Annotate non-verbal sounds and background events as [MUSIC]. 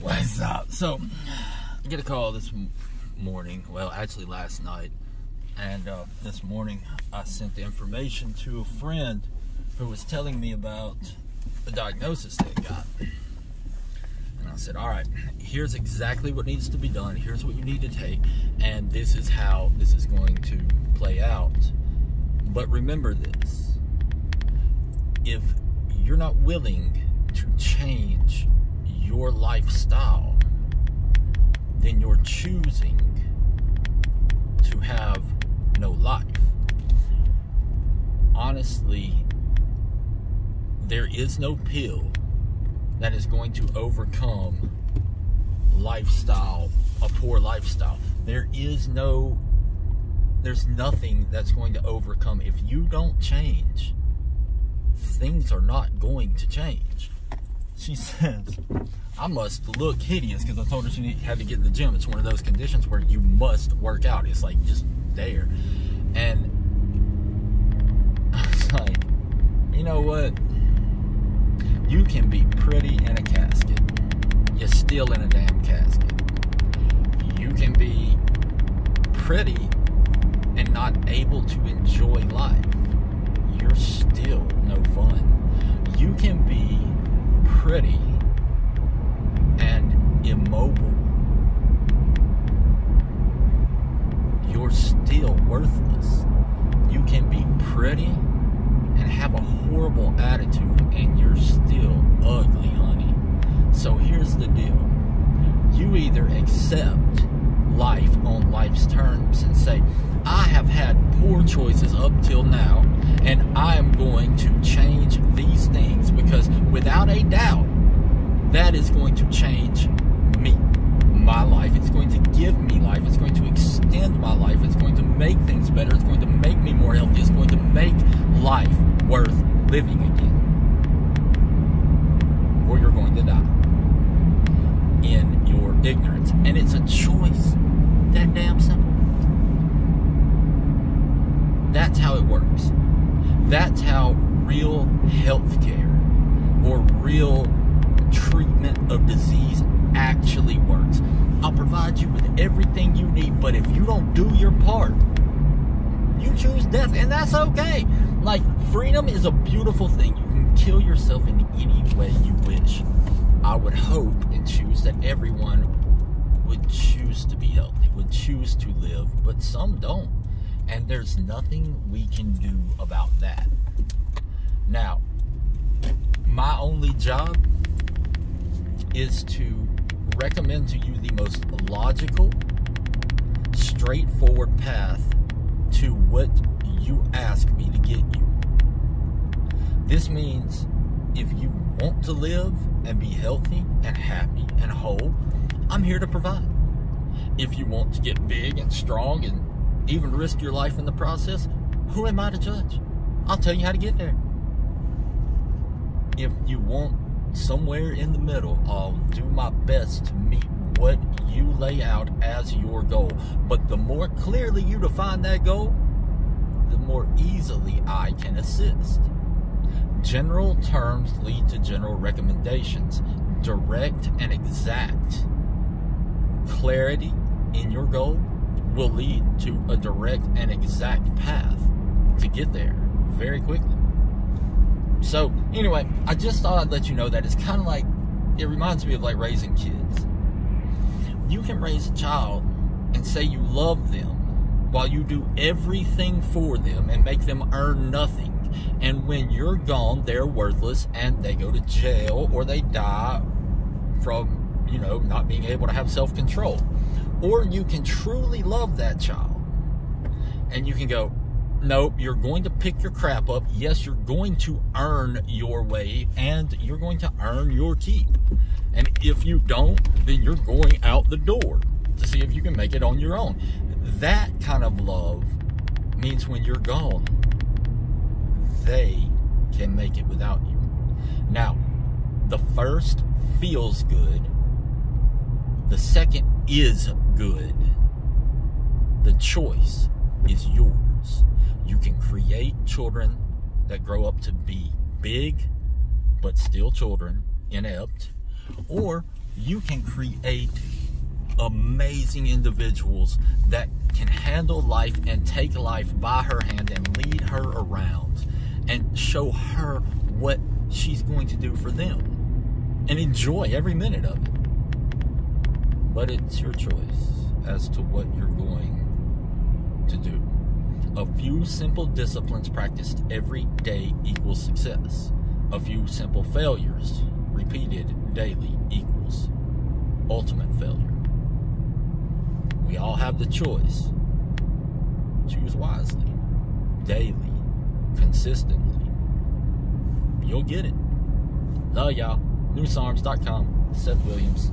What's up? So, I get a call this morning. Well, actually, last night. And uh, this morning, I sent the information to a friend who was telling me about the diagnosis they got. And I said, All right, here's exactly what needs to be done. Here's what you need to take. And this is how this is going to play out. But remember this if you're not willing to change your lifestyle, then you're choosing to have no life. Honestly, there is no pill that is going to overcome lifestyle, a poor lifestyle. There is no, there's nothing that's going to overcome. If you don't change, things are not going to change she says, I must look hideous because I told her she had to get in the gym. It's one of those conditions where you must work out. It's like just there. And [LAUGHS] I was like, you know what? You can be pretty in a casket. You're still in a damn casket. You can be pretty and not able to enjoy life. You're still no fun. Pretty and immobile, you're still worthless. You can be pretty and have a horrible attitude, and you're still ugly, honey. So here's the deal you either accept life on life's terms and say, I have had poor choices up till now, and I am going to change these things because without a doubt, that is going to change me, my life. It's going to give me life. It's going to extend my life. It's going to make things better. It's going to make me more healthy. It's going to make life worth living again. Or you're going to die in your ignorance. And it's a choice. That damn simple. That's how it works. That's how real health care or real treatment of disease actually works. I'll provide you with everything you need, but if you don't do your part, you choose death, and that's okay. Like, freedom is a beautiful thing. You can kill yourself in any way you wish. I would hope and choose that everyone would choose to be healthy, would choose to live, but some don't. And there's nothing we can do about that. Now, my only job is to recommend to you the most logical, straightforward path to what you ask me to get you. This means if you want to live and be healthy and happy and whole, I'm here to provide. If you want to get big and strong and even risk your life in the process, who am I to judge? I'll tell you how to get there. If you want somewhere in the middle, I'll do my best to meet what you lay out as your goal. But the more clearly you define that goal, the more easily I can assist. General terms lead to general recommendations. Direct and exact clarity in your goal will lead to a direct and exact path to get there very quickly. So, anyway, I just thought I'd let you know that it's kind of like, it reminds me of like raising kids. You can raise a child and say you love them while you do everything for them and make them earn nothing. And when you're gone, they're worthless and they go to jail or they die from, you know, not being able to have self control. Or you can truly love that child and you can go, nope, you're going to pick your crap up. Yes, you're going to earn your way and you're going to earn your keep. And if you don't, then you're going out the door to see if you can make it on your own. That kind of love means when you're gone, they can make it without you. Now, the first feels good, the second is good. The choice is yours. You can create children that grow up to be big, but still children, inept, or you can create amazing individuals that can handle life and take life by her hand and lead her around and show her what she's going to do for them and enjoy every minute of it. But it's your choice as to what you're going to do. A few simple disciplines practiced every day equals success. A few simple failures repeated daily equals ultimate failure. We all have the choice. Choose wisely, daily, consistently. You'll get it. Love y'all. Newsarms.com. Seth Williams.